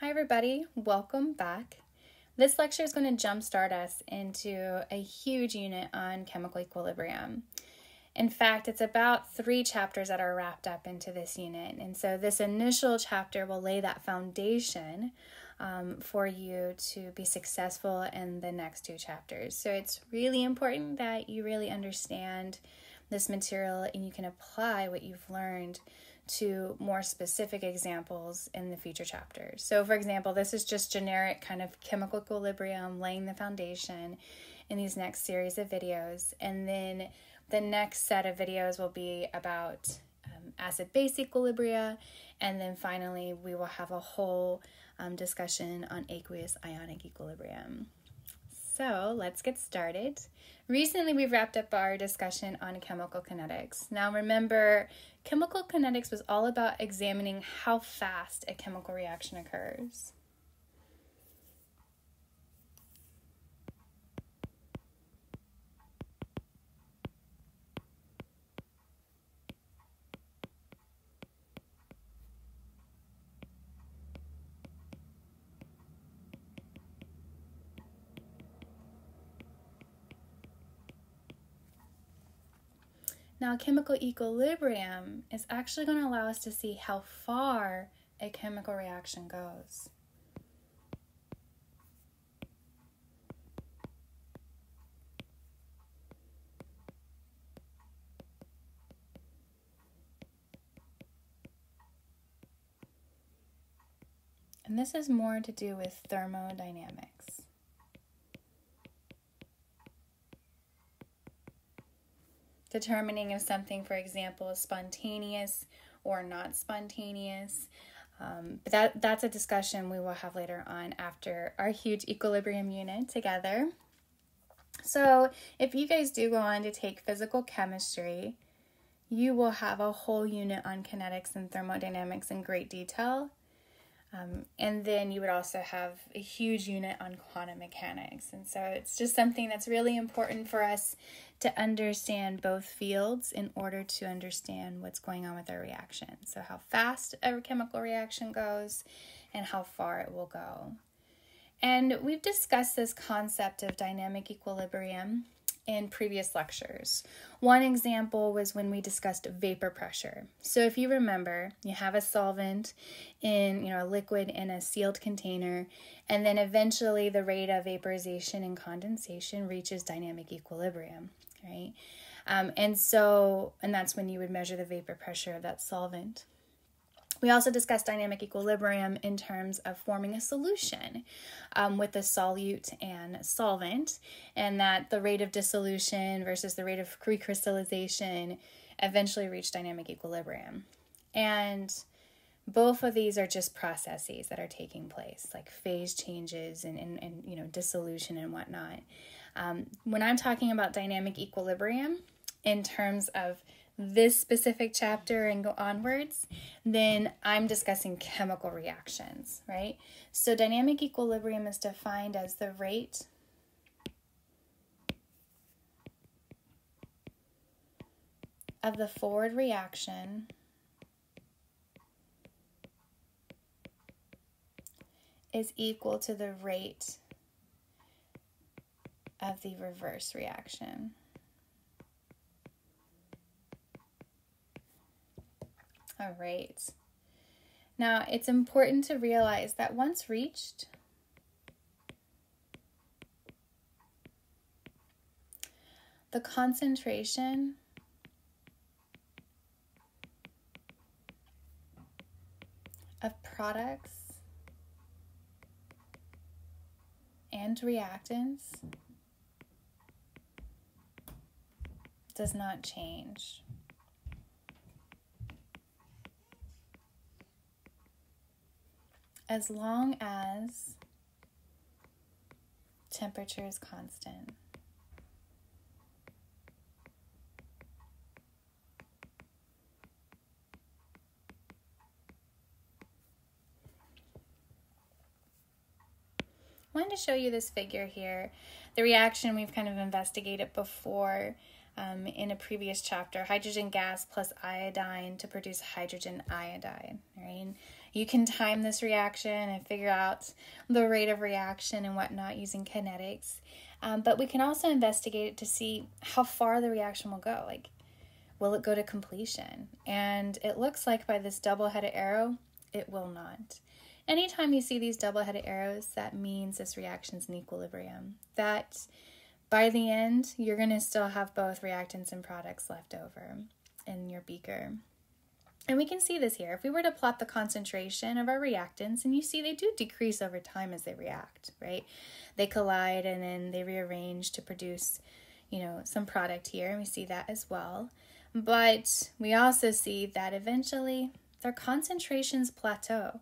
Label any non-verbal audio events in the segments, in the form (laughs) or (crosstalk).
Hi, everybody. Welcome back. This lecture is going to jumpstart us into a huge unit on chemical equilibrium. In fact, it's about three chapters that are wrapped up into this unit. And so, this initial chapter will lay that foundation um, for you to be successful in the next two chapters. So, it's really important that you really understand this material and you can apply what you've learned to more specific examples in the future chapters. So, for example, this is just generic kind of chemical equilibrium, laying the foundation in these next series of videos. And then the next set of videos will be about um, acid base equilibria. And then finally, we will have a whole um, discussion on aqueous ionic equilibrium. So let's get started. Recently, we've wrapped up our discussion on chemical kinetics. Now, remember, chemical kinetics was all about examining how fast a chemical reaction occurs. Now, chemical equilibrium is actually going to allow us to see how far a chemical reaction goes. And this is more to do with thermodynamics. Determining if something, for example, is spontaneous or not spontaneous. Um, but that that's a discussion we will have later on after our huge equilibrium unit together. So, if you guys do go on to take physical chemistry, you will have a whole unit on kinetics and thermodynamics in great detail. Um, and then you would also have a huge unit on quantum mechanics. And so it's just something that's really important for us to understand both fields in order to understand what's going on with our reaction. So, how fast a chemical reaction goes and how far it will go. And we've discussed this concept of dynamic equilibrium in previous lectures. One example was when we discussed vapor pressure. So if you remember, you have a solvent in, you know, a liquid in a sealed container, and then eventually the rate of vaporization and condensation reaches dynamic equilibrium, right? Um, and so, and that's when you would measure the vapor pressure of that solvent. We also discussed dynamic equilibrium in terms of forming a solution um, with a solute and solvent, and that the rate of dissolution versus the rate of recrystallization eventually reach dynamic equilibrium. And both of these are just processes that are taking place, like phase changes and, and, and you know dissolution and whatnot. Um, when I'm talking about dynamic equilibrium in terms of this specific chapter and go onwards, then I'm discussing chemical reactions, right? So dynamic equilibrium is defined as the rate of the forward reaction is equal to the rate of the reverse reaction. All right. Now, it's important to realize that once reached, the concentration of products and reactants does not change. As long as temperature is constant. I wanted to show you this figure here. The reaction we've kind of investigated before um, in a previous chapter, hydrogen gas plus iodine to produce hydrogen iodide, right? You can time this reaction and figure out the rate of reaction and whatnot using kinetics. Um, but we can also investigate it to see how far the reaction will go. Like, will it go to completion? And it looks like by this double headed arrow, it will not. Anytime you see these double headed arrows, that means this reaction's in equilibrium. That by the end, you're going to still have both reactants and products left over in your beaker. And we can see this here. If we were to plot the concentration of our reactants, and you see they do decrease over time as they react, right? They collide and then they rearrange to produce, you know, some product here, and we see that as well. But we also see that eventually their concentrations plateau,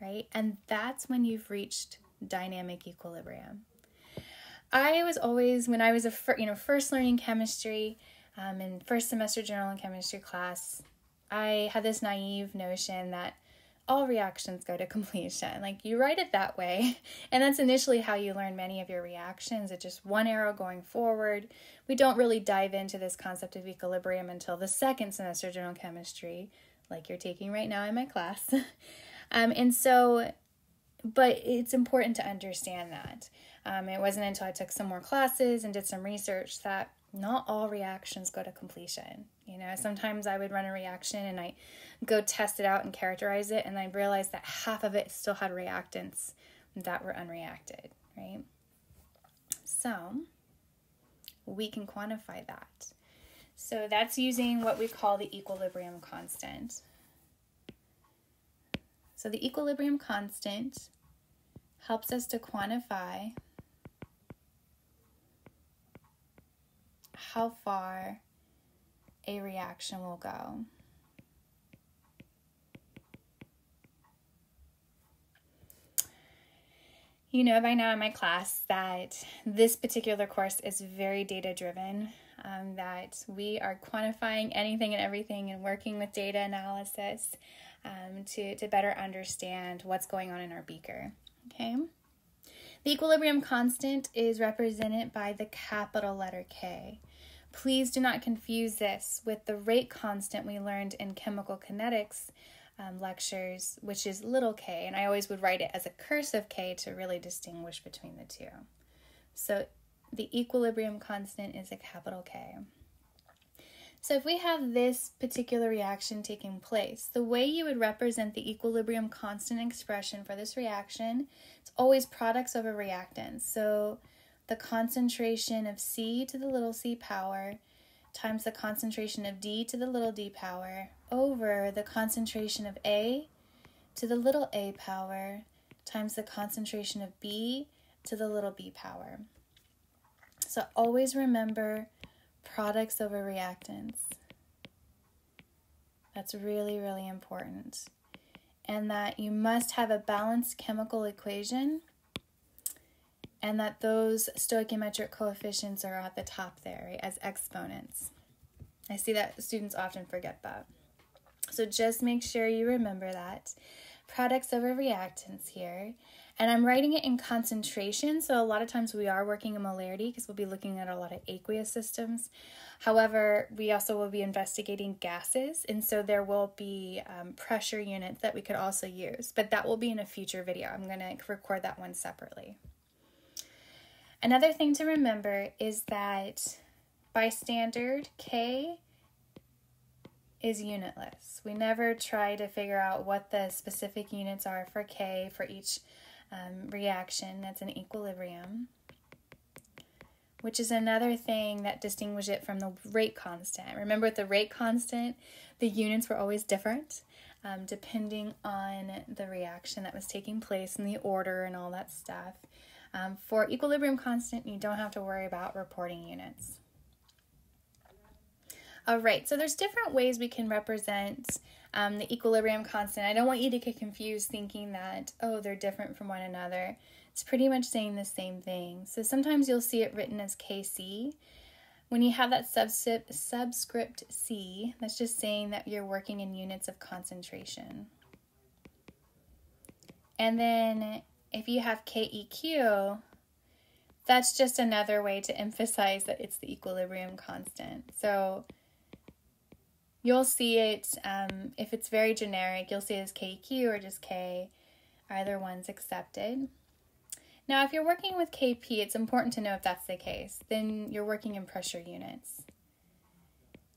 right? And that's when you've reached dynamic equilibrium. I was always, when I was a you know first learning chemistry um, in first semester general and chemistry class, I had this naive notion that all reactions go to (laughs) completion. Like you write it that way, (laughs) and that's initially how you learn many of your reactions. It's just one arrow going forward. We don't really dive into this concept of equilibrium until the second semester general chemistry, like you're taking right now in my class. (laughs) um, and so, but it's important to understand that. Um, it wasn't until I took some more classes and did some research that not all reactions go to completion. You know, sometimes I would run a reaction and I go test it out and characterize it, and I realized that half of it still had reactants that were unreacted, right? So we can quantify that. So that's using what we call the equilibrium constant. So the equilibrium constant helps us to quantify how far a reaction will go. You know by now in my class that this particular course is very data driven, um, that we are quantifying anything and everything and working with data analysis um, to, to better understand what's going on in our beaker. Okay? The equilibrium constant is represented by the capital letter K. Please do not confuse this with the rate constant we learned in chemical kinetics um, lectures, which is little k, and I always would write it as a cursive k to really distinguish between the two. So the equilibrium constant is a capital K. So if we have this particular reaction taking place, the way you would represent the equilibrium constant expression for this reaction, it's always products over reactants. So the concentration of C to the little c power times the concentration of D to the little d power over the concentration of A to the little a power times the concentration of B to the little b power. So always remember products over reactants. That's really, really important. And that you must have a balanced chemical equation and that those stoichiometric coefficients are at the top there right, as exponents. I see that students often forget that. So just make sure you remember that. Products over reactants here. And I'm writing it in concentration, so a lot of times we are working in molarity because we'll be looking at a lot of aqueous systems. However, we also will be investigating gases, and so there will be um, pressure units that we could also use, but that will be in a future video. I'm going to record that one separately. Another thing to remember is that by standard, K is unitless. We never try to figure out what the specific units are for K for each um, reaction that's in equilibrium, which is another thing that distinguishes it from the rate constant. Remember, with the rate constant, the units were always different um, depending on the reaction that was taking place and the order and all that stuff. Um, for equilibrium constant, you don't have to worry about reporting units. All right, so there's different ways we can represent um, the equilibrium constant. I don't want you to get confused thinking that, oh, they're different from one another. It's pretty much saying the same thing. So sometimes you'll see it written as Kc. When you have that subscript, subscript C, that's just saying that you're working in units of concentration. And then if you have KEQ, that's just another way to emphasize that it's the equilibrium constant. So You'll see it, um, if it's very generic, you'll see it as KQ or just K. Either one's accepted. Now, if you're working with KP, it's important to know if that's the case. Then you're working in pressure units.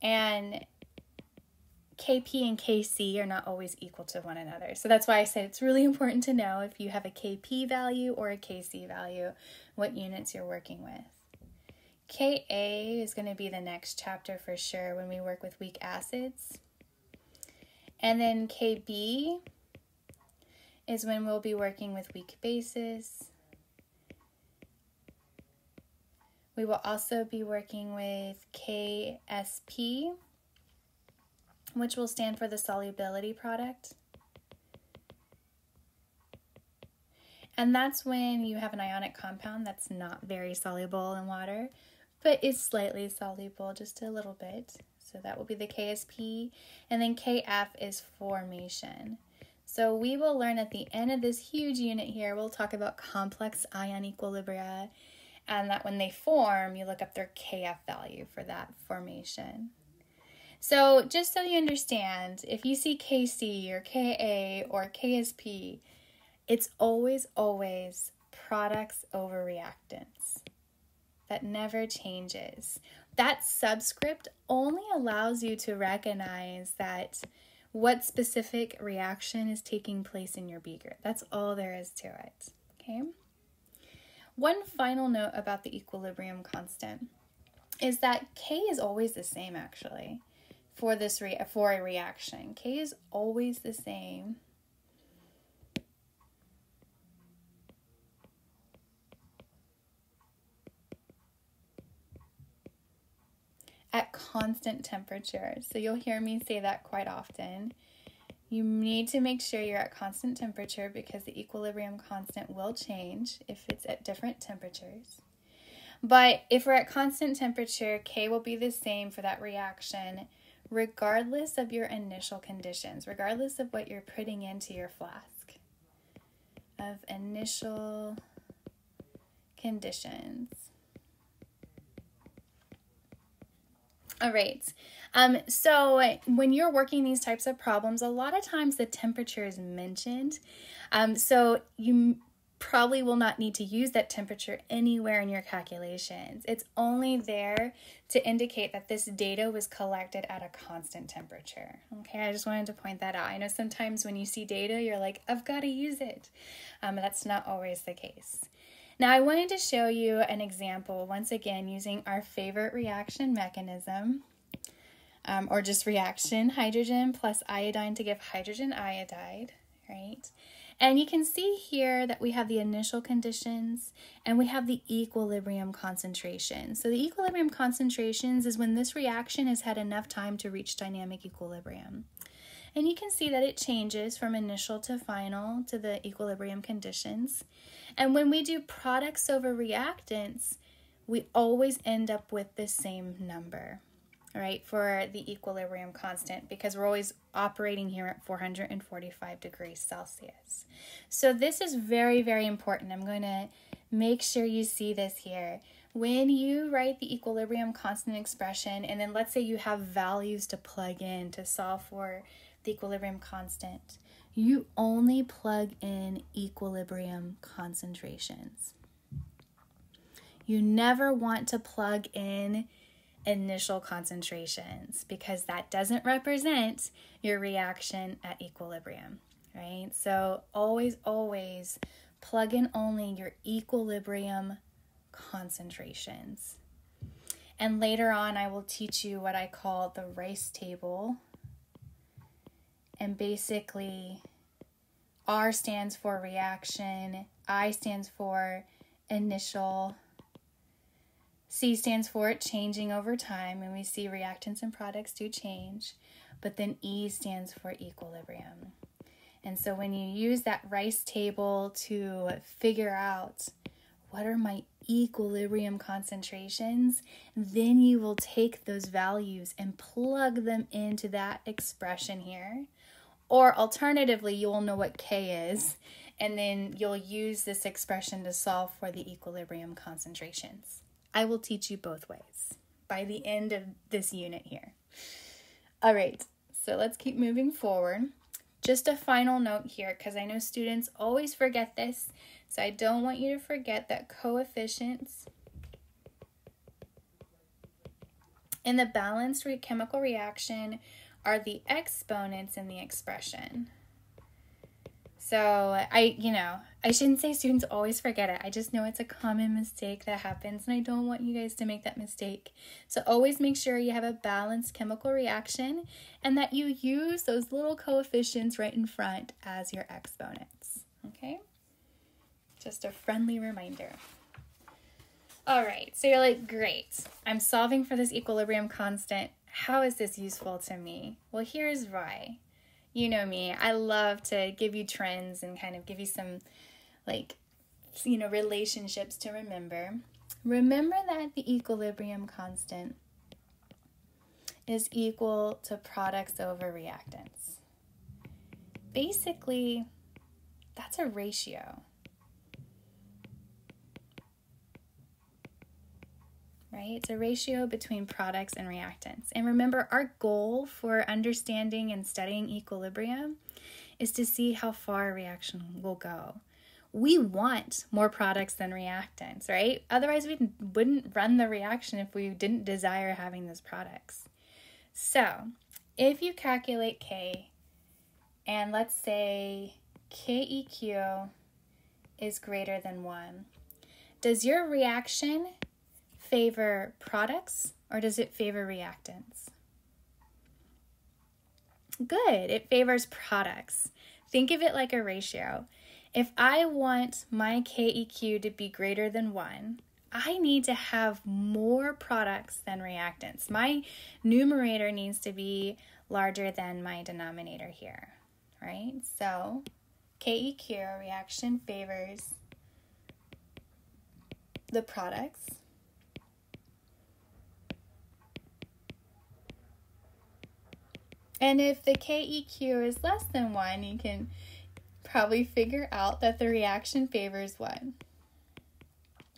And KP and KC are not always equal to one another. So that's why I said it's really (laughs) important to know if you have a KP value or a KC value, what units you're working with. KA is going to be the next chapter for sure when we work with weak acids. And then KB is when we'll be working with weak bases. We will also be working with KSP, which will stand for the solubility product. And that's when you have an ionic compound that's not very soluble in water, but is slightly soluble, just a little bit. So that will be the KSP. And then KF is formation. So we will learn at the end of this huge unit here, we'll talk about complex ion equilibria and that when they form, you look up their KF value for that formation. So just so you understand, if you see KC or KA or KSP, it's always, always products over reactants. That never changes. That subscript only allows you to recognize that what specific reaction is taking place in your beaker. That's all there is to it. Okay? One final note about the equilibrium constant is that K is always the same actually for this re- for a reaction. K is always the same. At constant temperature. So you'll hear me say that quite often. You need to make sure you're at constant temperature because the equilibrium constant will change if it's at different temperatures. But if we're at constant temperature, K will be the same for that reaction regardless of your initial conditions, regardless of what you're putting into your flask of initial conditions. All right. Um, so when you're working these types of problems, a lot of times the temperature is mentioned. Um, so you probably will not need to use that temperature anywhere in your calculations. It's only there to indicate that this data was collected at a constant temperature. Okay, I just wanted to point that out. I know sometimes when you see data, you're like, I've got to use it. Um, that's not always the case. Now, I wanted to show you an example, once again, using our favorite reaction mechanism, um, or just reaction, hydrogen plus iodine to give hydrogen iodide, right? And you can see here that we have the initial conditions and we have the equilibrium concentration. So the equilibrium concentrations is when this reaction has had enough time to reach dynamic equilibrium. And you can see that it changes from initial to final to the equilibrium conditions. And when we do products over reactants, we always end up with the same number, right, for the equilibrium constant because we're always operating here at 445 degrees Celsius. So this is very, very important. I'm going to make sure you see this here. When you write the equilibrium constant expression, and then let's say you have values to plug in to solve for the equilibrium constant, you only plug in equilibrium concentrations. You never want to plug in initial concentrations because that doesn't represent your reaction at equilibrium, right? So always, always plug in only your equilibrium concentrations. And later on, I will teach you what I call the Rice table and basically, R stands for reaction, I stands for initial, C stands for it changing over time, and we see reactants and products do change, but then E stands for equilibrium. And so when you use that rice table to figure out what are my equilibrium concentrations, then you will take those values and plug them into that expression here. Or alternatively, you will know what K is, and then you'll use this expression to solve for the equilibrium concentrations. I will teach you both ways by the end of this unit here. All right, so let's keep moving forward. Just a final note here, because I know students always forget this, so I don't want you to forget that coefficients in the balanced chemical reaction are the exponents in the expression. So I, you know, I shouldn't say students always forget it. I just know it's a common mistake that happens, and I don't want you guys to make that mistake. So always make sure you have a balanced chemical reaction and that you use those little coefficients right in front as your exponents. Okay? Just a friendly reminder. All right, so you're like, great, I'm solving for this equilibrium constant. How is this useful to me? Well, here's why you know me, I love to give you trends and kind of give you some like you know relationships to remember. Remember that the equilibrium constant is equal to products over reactants. Basically, that's a ratio. Right? It's a ratio between products and reactants. And remember, our goal for understanding and studying equilibrium is to see how far a reaction will go. We want more products than reactants, right? Otherwise, we wouldn't run the reaction if we didn't desire having those products. So, if you calculate K, and let's say KEQ is greater than 1, does your reaction favor products or does it favor reactants? Good, it favors products. Think of it like a ratio. If I want my KEQ to be greater than 1, I need to have more products than reactants. My numerator needs to be larger than my denominator here, right? So KEQ reaction favors the products And if the KEQ is less than 1, you can probably figure out that the reaction favors what?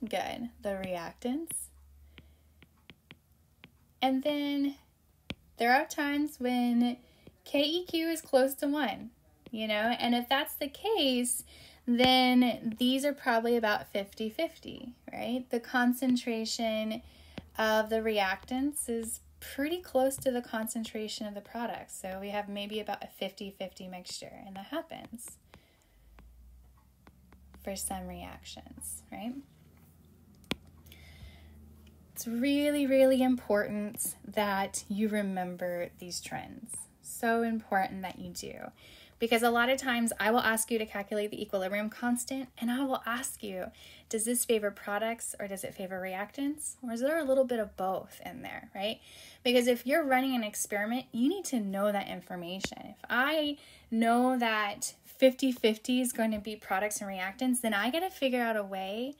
Good, the reactants. And then there are times when KEQ is close to 1, you know, and if that's the case, then these are probably about 50 50, right? The concentration of the reactants is pretty close to the concentration of the product. So we have maybe about a 50 50 mixture, and that happens for some reactions, right? It's really, really important that you remember these trends. So important that you do because a lot of times I will ask you to calculate the equilibrium constant and I will ask you, does this favor products or does it favor reactants? Or is there a little bit of both in there, right? Because if you're running an experiment, you need to know that information. If I know that 50 50 is going to be products and reactants, then I got to figure out a way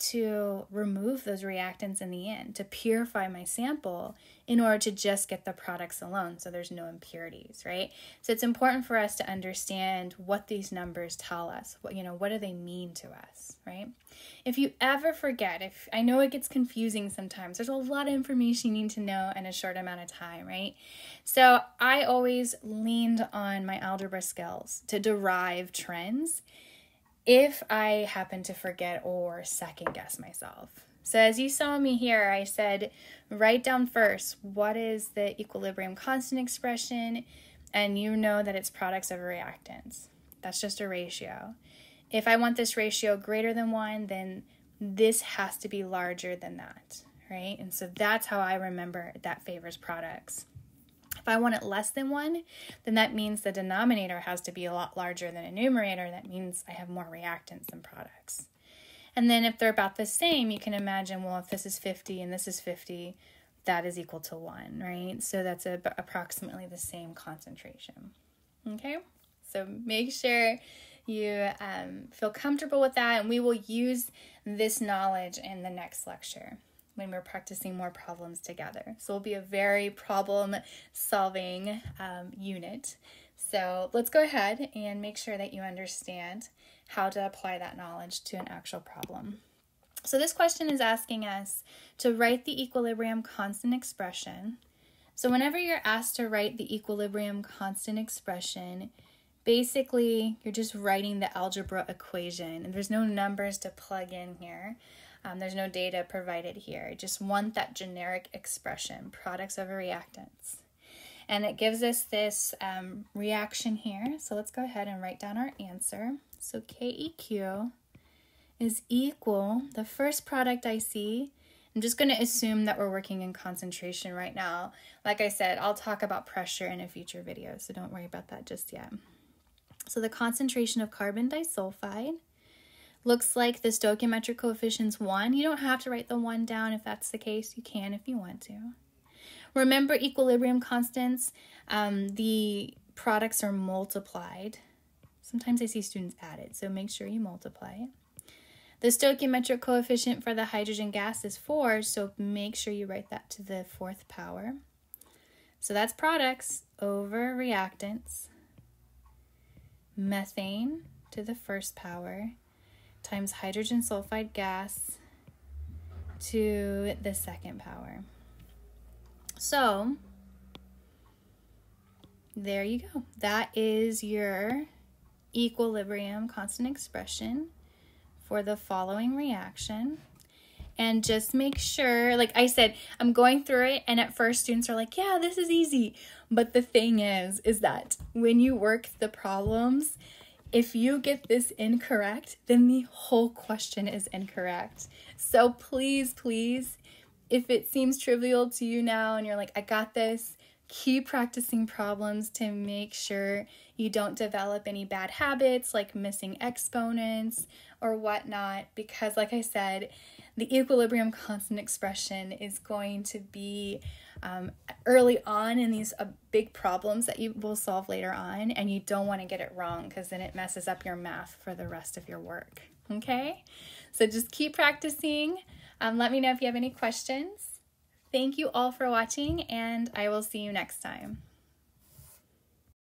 to remove those reactants in the end, to purify my sample in order to just get the products alone so there's no impurities, right? So it's important for us to understand what these numbers tell us. What you know, what do they mean to us, right? If you ever forget, if I know it gets confusing sometimes, there's a lot of information you need to know in a short amount of time, right? So I always leaned on my algebra skills to derive trends if I happen to forget or second guess myself. So, as you saw me here, I said write down first what is the equilibrium constant expression, and you know that it's products over reactants. That's just a ratio. If I want this ratio greater than one, then this has to be larger than that, right? And so that's how I remember that favors products. If I want it less than 1, then that means the denominator has to be a lot larger than a numerator. That means I have more reactants than products. And then if they're about the same, you can imagine, well, if this is 50 and this is 50, that is equal to 1, right? So that's a, approximately the same concentration. Okay? So make sure you um, feel comfortable with that, and we will use this knowledge in the next lecture when we're practicing more problems together. So it'll be a very problem solving um, unit. So let's go ahead and make sure that you understand how to apply that knowledge to an actual problem. So this question is asking us to write the equilibrium constant expression So whenever you're asked to write the equilibrium constant expression, basically you're just writing the algebra equation and there's no numbers to plug in here. Um, there's no data provided here. I just want that generic expression, products over reactants. And it gives us this um, reaction here. So let's go ahead and write down our answer. So KEQ is equal, the first product I see, I'm just going to assume that we're working in concentration right now. Like I said, I'll talk about pressure in a future video, so don't worry about that just yet. So the concentration of carbon disulfide looks like the stoichiometric coefficient's 1. You don't have to write the 1 down if that's the case. You can if you want to. Remember equilibrium constants, um, the products are multiplied. Sometimes I see students add it, so make sure you multiply it. The stoichiometric coefficient for the hydrogen gas is 4, so make sure you write that to the fourth power. So that's products over reactants. Methane to the first power times hydrogen sulfide gas to the second power. So, there you go. That is your equilibrium constant expression for the following reaction. And just make sure, like I said, I'm going through it, and at first students are like, yeah, this is easy. But the thing is, is that when you work the problems, if you get this incorrect, then the whole question is incorrect. So please, please, if it seems trivial to you now and you're like, I got this, keep practicing problems to make sure you don't develop any bad habits like missing exponents or whatnot. Because, like I said, the equilibrium constant expression is going to be um, early on in these uh, big problems that you will solve later on, and you don't want to get it wrong because then it messes up your math for the rest of your work. Okay? So just keep practicing. Um, let me know if you have any questions. Thank you all for watching, and I will see you next time.